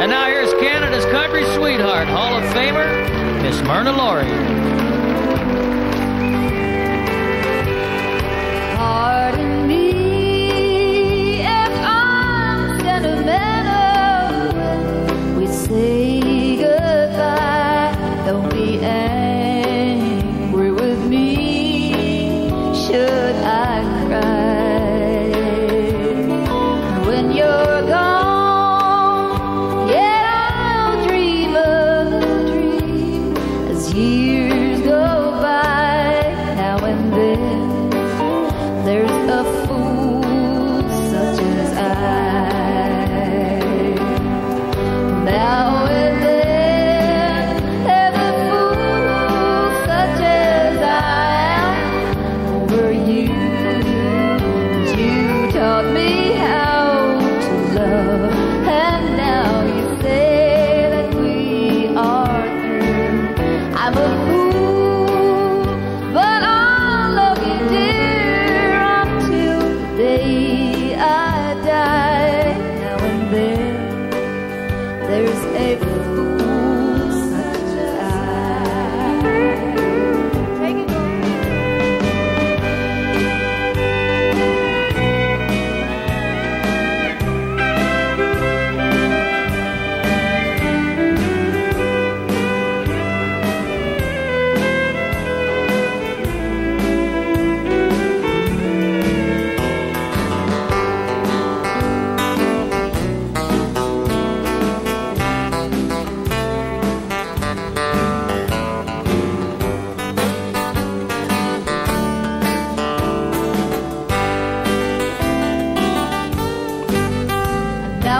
And now here's Canada's country sweetheart, Hall of Famer, Miss Myrna Laurie.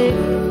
it.